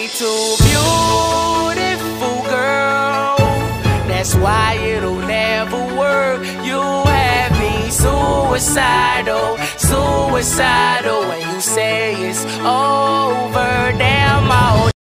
too beautiful, girl. That's why it'll never work. You have me suicidal, suicidal. When you say it's over.